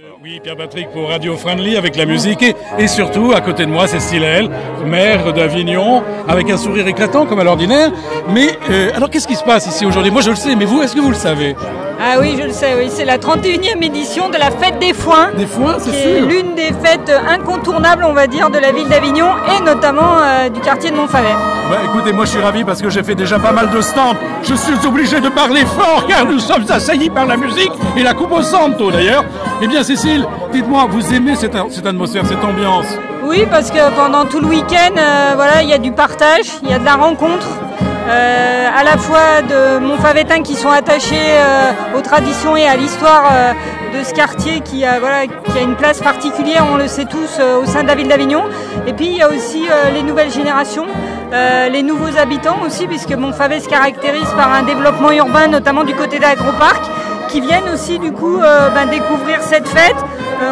Euh, Oui, Pierre-Patrick pour Radio Friendly avec la musique. Et, surtout à côté de moi c'est Stylel, maire d'Avignon, avec un sourire éclatant comme à l'ordinaire. Mais euh, alors qu'est-ce qui se passe ici aujourd'hui? Moi je le sais, mais vous, est-ce que vous le savez? Ah oui, je le sais, oui. C'est la 31e édition de la fête des foins. Des foins, c'est sûr. l'une des fêtes incontournables, on va dire, de la ville d'Avignon et notamment euh, du quartier de Montfavet. Bah, écoutez, moi je suis ravi parce que j'ai fait déjà pas mal de stands. Je suis obligé de parler fort car nous sommes assaillis par la musique et la coupe au santo d'ailleurs. Eh bien Cécile, dites-moi, vous aimez cette, cette atmosphère, cette ambiance? Oui, parce que pendant tout le week-end, euh, voilà, il y a du partage, il y a de la rencontre. Euh, à la fois de Montfavetin qui sont attachés euh, aux traditions et à l'histoire euh, de ce quartier qui a, une place particulière, on le sait tous, au sein de la ville d'Avignon. Et puis il y a aussi les nouvelles générations, les nouveaux habitants aussi, puisque Montfavet se caractérise par un développement urbain, notamment du côté d'Agroparc, qui viennent aussi du coup ben, découvrir cette fête,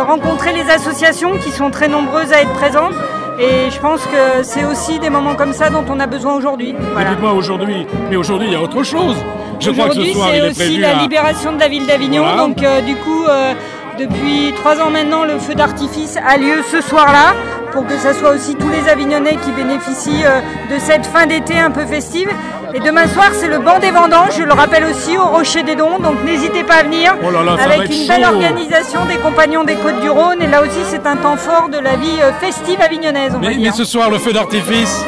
rencontrer les associations qui sont très nombreuses à être présentes. Et je pense que c'est aussi des moments comme ça dont on a besoin aujourd'hui. Et Voilà. dites-moi aujourd'hui, mais aujourd'hui il y a autre chose. Je crois que ce Aujourd'hui, soir il c'est est aussi la libération de la ville d'Avignon. Voilà. Donc, euh, du coup, euh, depuis trois ans maintenant, le feu d'artifice a lieu ce soir-là pour que ce soit aussi tous les Avignonnais qui bénéficient euh, de cette fin d'été un peu festive. Et demain soir, c'est le banc des vendanges, je le rappelle aussi, au Rocher des Dons. Donc, n'hésitez pas à venir Oh là là, va avec une belle chaud. organisation des compagnons des Côtes-du-Rhône. Et là aussi, c'est un temps fort de la vie euh, festive avignonnaise, on va Mais, mais dire. ce soir le feu d'artifice,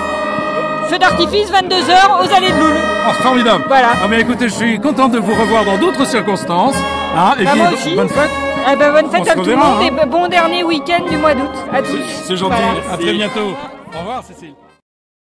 Feu d'artifice, 22h, aux allées de Loul. oh, formidable. Voilà. Ah mais écoutez, je suis content de vous revoir dans d'autres circonstances. Hein, et Bah, puis moi aussi. bonne fête. Eh ben, bonne On fête à tout le monde hein. et bon dernier week-end du mois d'août. À tous. C'est gentil. Voilà. À très bientôt. Au revoir Cécile.